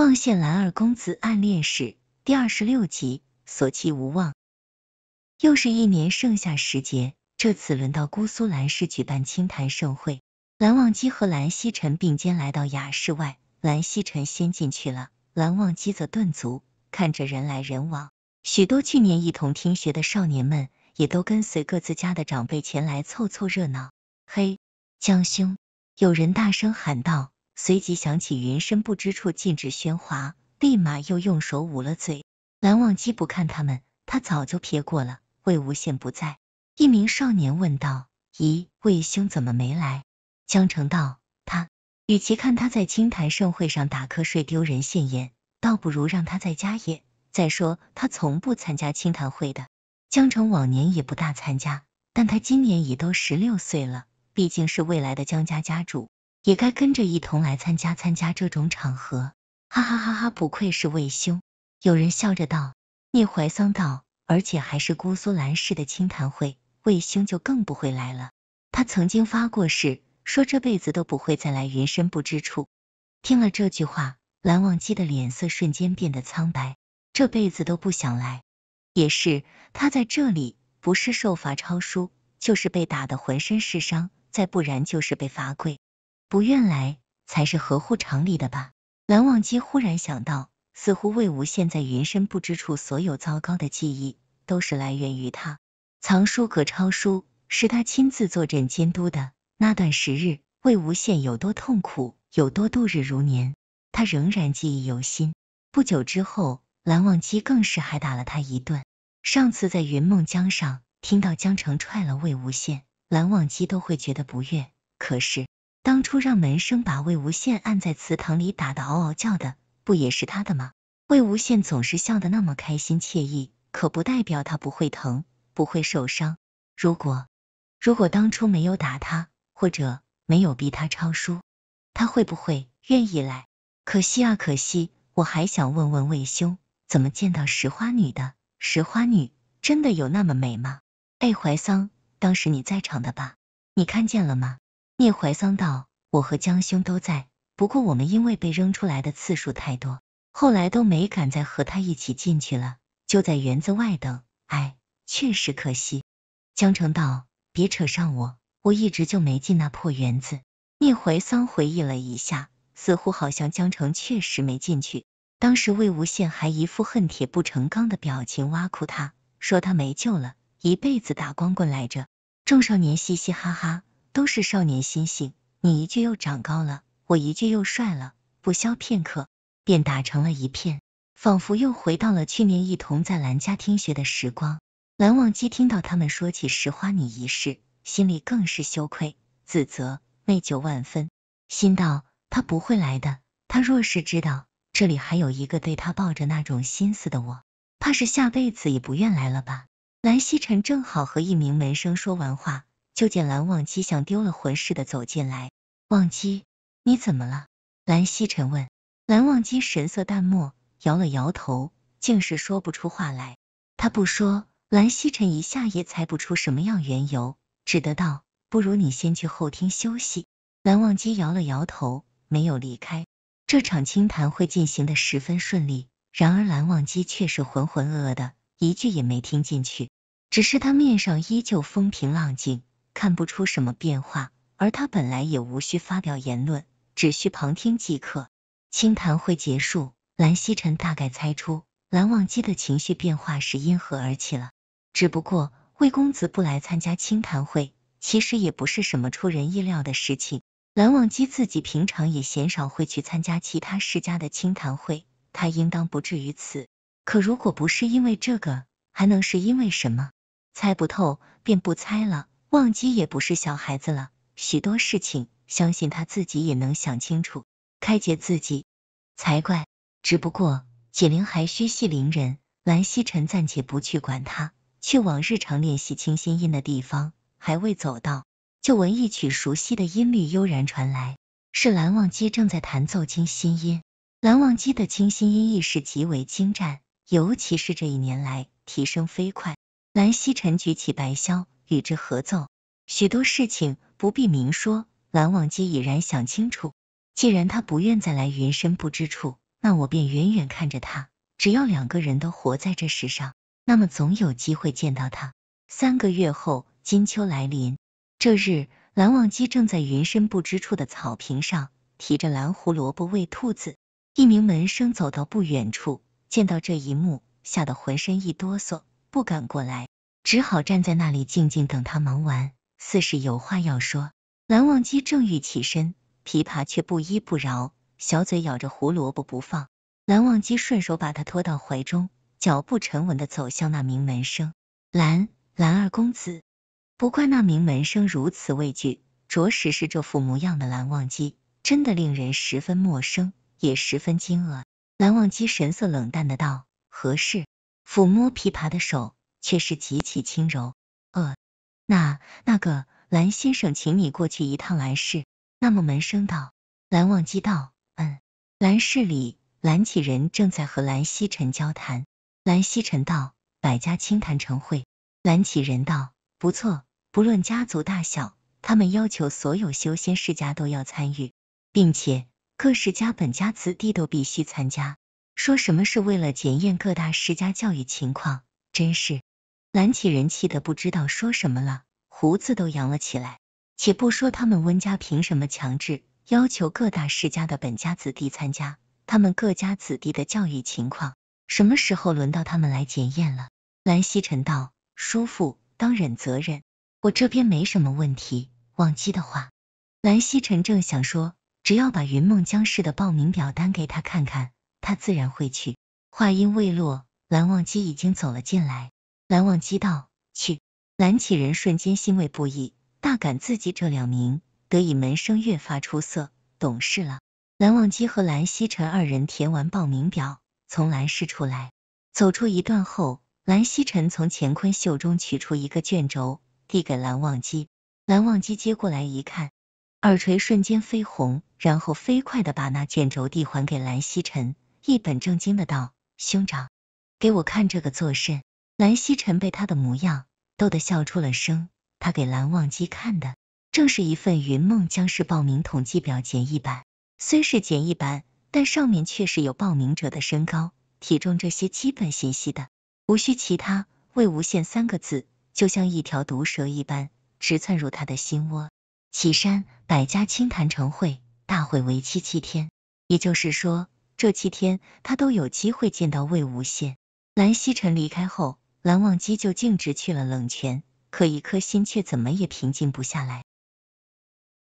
望县蓝二公子暗恋史第二十六集所期无望。又是一年盛夏时节，这次轮到姑苏蓝氏举办清谈盛会，蓝忘机和蓝曦臣并肩来到雅室外，蓝曦臣先进去了，蓝忘机则顿足，看着人来人往，许多去年一同听学的少年们也都跟随各自家的长辈前来凑凑热闹。嘿，江兄！有人大声喊道，随即想起云深不知处禁止喧哗，立马又用手捂了嘴。蓝忘机不看他们，他早就瞥过了。魏无羡不在，一名少年问道：“咦，魏兄怎么没来？”江澄道：“他，与其看他在清谈盛会上打瞌睡丢人现眼，倒不如让他在家也。再说他从不参加清谈会的。江澄往年也不大参加，但他今年已都十六岁了，毕竟是未来的江家家主，也该跟着一同来参加参加这种场合。”哈哈哈哈！不愧是魏兄，有人笑着道。聂怀桑道。而且还是姑苏蓝氏的清谈会，魏兄就更不会来了。他曾经发过誓，说这辈子都不会再来云深不知处。听了这句话，蓝忘机的脸色瞬间变得苍白，这辈子都不想来。也是，他在这里不是受罚抄书，就是被打得浑身是伤，再不然就是被罚跪，不愿来才是合乎常理的吧。蓝忘机忽然想到。似乎魏无羡在云深不知处所有糟糕的记忆，都是来源于他藏书阁抄书，是他亲自坐镇监督的那段时日。魏无羡有多痛苦，有多度日如年，他仍然记忆犹新。不久之后，蓝忘机更是还打了他一顿。上次在云梦江上听到江澄踹了魏无羡，蓝忘机都会觉得不悦。可是当初让门生把魏无羡按在祠堂里打得嗷嗷叫的。不也是他的吗？魏无羡总是笑得那么开心惬意，可不代表他不会疼，不会受伤。如果如果当初没有打他，或者没有逼他抄书，他会不会愿意来？可惜啊，可惜！我还想问问魏兄，怎么见到石花女的？石花女真的有那么美吗？哎，怀桑，当时你在场的吧？你看见了吗？聂怀桑道：我和江兄都在。不过我们因为被扔出来的次数太多，后来都没敢再和他一起进去了，就在园子外等。哎，确实可惜。江澄道：“别扯上我，我一直就没进那破园子。”聂怀桑回忆了一下，似乎好像江澄确实没进去。当时魏无羡还一副恨铁不成钢的表情，挖苦他说他没救了，一辈子打光棍来着。众少年嘻嘻哈哈，都是少年心性。你一句又长高了。我一句又帅了，不消片刻，便打成了一片，仿佛又回到了去年一同在兰家听学的时光。蓝忘机听到他们说起石花女一事，心里更是羞愧、自责、内疚万分，心道他不会来的。他若是知道这里还有一个对他抱着那种心思的我，怕是下辈子也不愿来了吧。蓝曦臣正好和一名门生说完话，就见蓝忘机像丢了魂似的走进来，忘机。你怎么了？蓝曦臣问。蓝忘机神色淡漠，摇了摇头，竟是说不出话来。他不说，蓝曦臣一下也猜不出什么样缘由，只得道：“不如你先去后厅休息。”蓝忘机摇了摇头，没有离开。这场清谈会进行的十分顺利，然而蓝忘机却是浑浑噩噩的，一句也没听进去。只是他面上依旧风平浪静，看不出什么变化，而他本来也无需发表言论。只需旁听即可。清谈会结束，蓝曦臣大概猜出蓝忘机的情绪变化是因何而起了。只不过魏公子不来参加清谈会，其实也不是什么出人意料的事情。蓝忘机自己平常也鲜少会去参加其他世家的清谈会，他应当不至于此。可如果不是因为这个，还能是因为什么？猜不透便不猜了。忘机也不是小孩子了，许多事情。相信他自己也能想清楚，开解自己才怪。只不过解铃还需系铃人，蓝曦臣暂且不去管他，去往日常练习清心音的地方。还未走到，就闻一曲熟悉的音律悠然传来，是蓝忘机正在弹奏清心音。蓝忘机的清心音意识极为精湛，尤其是这一年来提升飞快。蓝曦臣举起白箫与之合奏，许多事情不必明说。蓝忘机已然想清楚，既然他不愿再来云深不知处，那我便远远看着他。只要两个人都活在这世上，那么总有机会见到他。三个月后，金秋来临，这日，蓝忘机正在云深不知处的草坪上，提着蓝胡萝卜喂兔子。一名门生走到不远处，见到这一幕，吓得浑身一哆嗦，不敢过来，只好站在那里静静等他忙完，似是有话要说。蓝忘机正欲起身，琵琶却不依不饶，小嘴咬着胡萝卜不放。蓝忘机顺手把他拖到怀中，脚步沉稳的走向那名门生。蓝蓝二公子，不怪那名门生如此畏惧，着实是这副模样的蓝忘机，真的令人十分陌生，也十分惊愕。蓝忘机神色冷淡的道：“何事？”抚摸琵琶的手却是极其轻柔。呃，那那个蓝先生，请你过去一趟蓝氏。那么门生道。蓝忘机道：“嗯。”蓝氏里。蓝启仁正在和蓝曦臣交谈。蓝曦臣道：“百家清谈成会。”蓝启仁道：“不错，不论家族大小，他们要求所有修仙世家都要参与，并且各世家本家子弟都必须参加。说什么是为了检验各大世家教育情况，真是……”蓝启仁气得不知道说什么了，胡子都扬了起来。且不说他们温家凭什么强制要求各大世家的本家子弟参加。他们各家子弟的教育情况，什么时候轮到他们来检验了？蓝曦臣道：“叔父，当忍则忍，我这边没什么问题。忘机的话，蓝曦臣正想说，只要把云梦江氏的报名表单给他看看，他自然会去。话音未落，蓝忘机已经走了进来。蓝忘机道：“去。”蓝启仁瞬间欣慰不已，大感自己这两名得以门生越发出色，懂事了。蓝忘机和蓝曦臣二人填完报名表，从蓝氏出来，走出一段后，蓝曦臣从乾坤袖中取出一个卷轴，递给蓝忘机。蓝忘机接过来一看，耳垂瞬间绯红，然后飞快的把那卷轴递还给蓝曦臣，一本正经的道：“兄长，给我看这个作甚？”蓝曦臣被他的模样逗得笑出了声。他给蓝忘机看的，正是一份云梦江氏报名统计表简易版。虽是简易版，但上面却是有报名者的身高、体重这些基本信息的，无需其他。魏无羡三个字，就像一条毒蛇一般，直窜入他的心窝。岐山百家清谈成会大会为期七天，也就是说，这七天他都有机会见到魏无羡。蓝曦臣离开后，蓝忘机就径直去了冷泉，可一颗心却怎么也平静不下来。